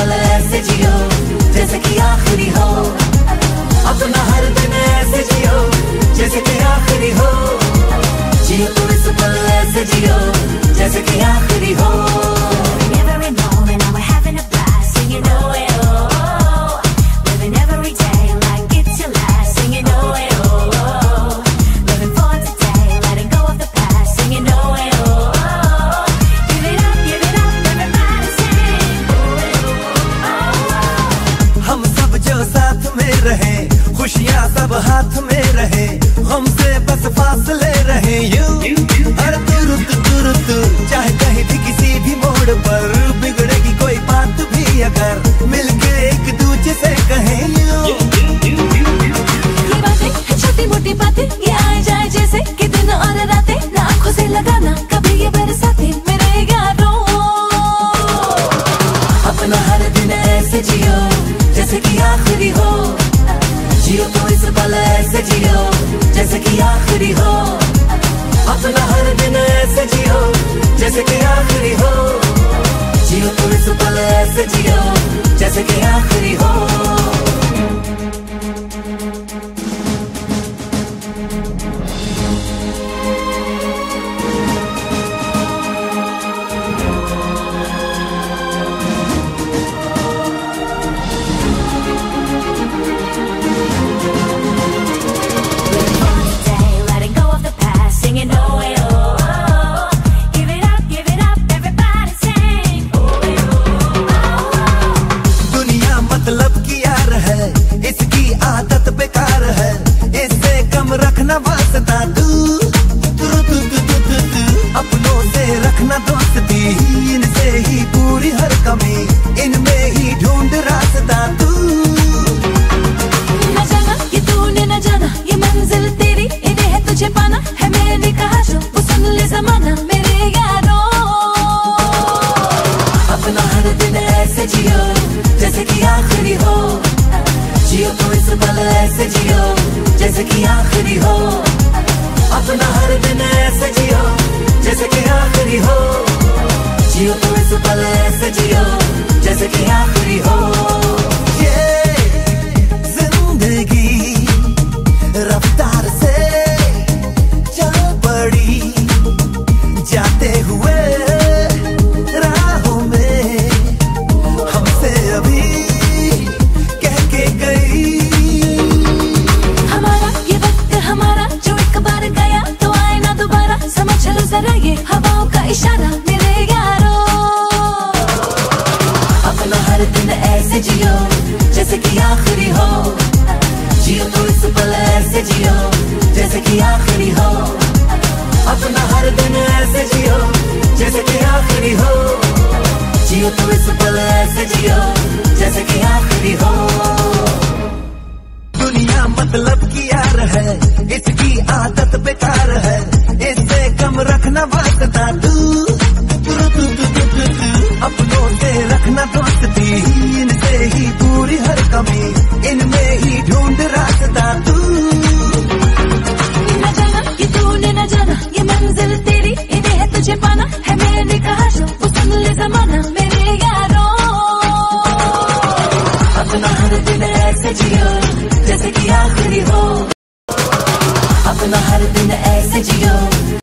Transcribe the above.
जियो जैसे कि आखिरी हो अपना हर जियो जैसे आखिरी हो तो जियो जैसे कि आखिरी हो सब हाथ में रहे हम हमसे बस फासले रहे यूँ। हर तुरंत तुरंत चाहे कहीं भी किसी भी मोड़ पर, बिगड़ेगी कोई बात भी अगर मिलके एक दूजे से कहें छोटी मोटी बातें ये आए जाए जैसे कि दिन और रातें। ना आँखों से लगाना, कभी ये बरसाते मेरे यारों। अपना हर दिन ऐसे जियो, जैसे कि आखिरी हो। जियो तो इस पल ऐसे जियो जैसे कि आखिरी हो अपना हर दिन ऐसे जियो जैसे कि आखिरी हो जियो तो इस पल ऐसे जियो जैसे कि आखिरी हो हर दिन ऐसे जियो जैसे कि आखिरी हो जियो तो इस पल ऐसे जियो जैसे कि आखिरी हो अपना हर दिन ऐसे जियो जैसे कि आखिरी हो जियो तो इस पल ऐसे जियो जैसे कि आखिरी का इशारा मेरे यारों। अपना हर दिन ऐसे जियो, जैसे कि आखिरी हो। जियो तो ऐसे जियो, जैसे आखिरी हो। हर दिन ऐसे जियो, जैसे कि आखिरी हो। जियो तो ऐसे जियो, जैसे कि आखिरी हो। दुनिया मतलब की यार है, इसकी आदत बेकार है इससे कम रखना वास्ता रखना दोस्ती इनसे ही पूरी हर कमी। इनमें ही ढूंढ रास्ता तू। न जाना, ये तूने न जाना, ये मंजिल तेरी, इन्हें है तुझे पाना। है मैंने कहा सुन ले जमाना, मेरे यारों। अपना हर दिन ऐसे जियो, जैसे कि आखिरी हो। अपना हर दिन ऐसे जियो।